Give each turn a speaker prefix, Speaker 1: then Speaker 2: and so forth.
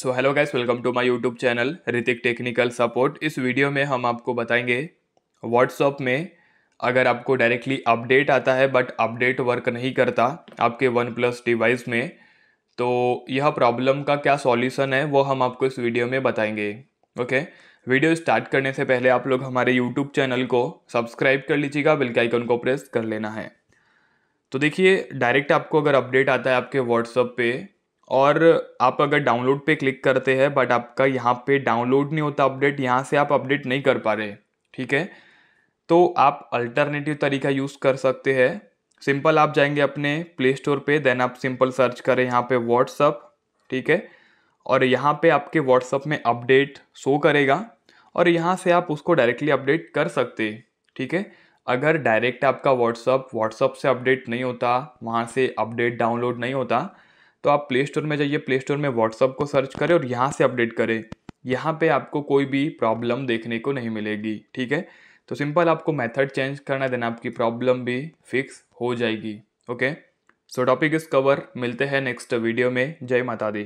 Speaker 1: So hello guys welcome to my YouTube channel Hrithik technical support इस video में हम आपको बताएँगे व्हाट्सअप में अगर आपको डायरेक्टली अपडेट आता है बट अपडेट वर्क नहीं करता आपके वन प्लस डिवाइस में तो यह प्रॉब्लम का क्या सॉल्यूशन है, वो हम आपको इस वीडियो में बताएँगे ओके वीडियो स्टार्ट करने से पहले आप लोग हमारे यूट्यूब चैनल को सब्सक्राइब कर लीजिएगा बिल के आइकन को प्रेस कर लेना है। तो देखिए डायरेक्ट आपको अगर अपडेट आता है आपके व्हाट्सअप पे और आप अगर डाउनलोड पे क्लिक करते हैं बट आपका यहाँ पे डाउनलोड नहीं होता अपडेट यहाँ से आप अपडेट नहीं कर पा रहे, ठीक है? तो आप अल्टरनेटिव तरीका यूज़ कर सकते हैं। सिंपल आप जाएँगे अपने प्ले स्टोर पे देन आप सिंपल सर्च करें यहाँ पे व्हाट्सअप ठीक है? और यहाँ पे आपके व्हाट्सअप में अपडेट शो करेगा और यहाँ से आप उसको डायरेक्टली अपडेट कर सकते ठीक है? अगर डायरेक्ट आपका व्हाट्सअप व्हाट्सअप से अपडेट नहीं होता, वहाँ से अपडेट डाउनलोड नहीं होता तो आप प्ले स्टोर में जाइए प्ले स्टोर में व्हाट्सअप को सर्च करें और यहाँ से अपडेट करें। यहाँ पे आपको कोई भी प्रॉब्लम देखने को नहीं मिलेगी, ठीक है? तो सिंपल आपको मेथड चेंज करना देन आपकी प्रॉब्लम भी फिक्स हो जाएगी okay so topic is cover मिलते हैं नेक्स्ट वीडियो में। जय माता दी।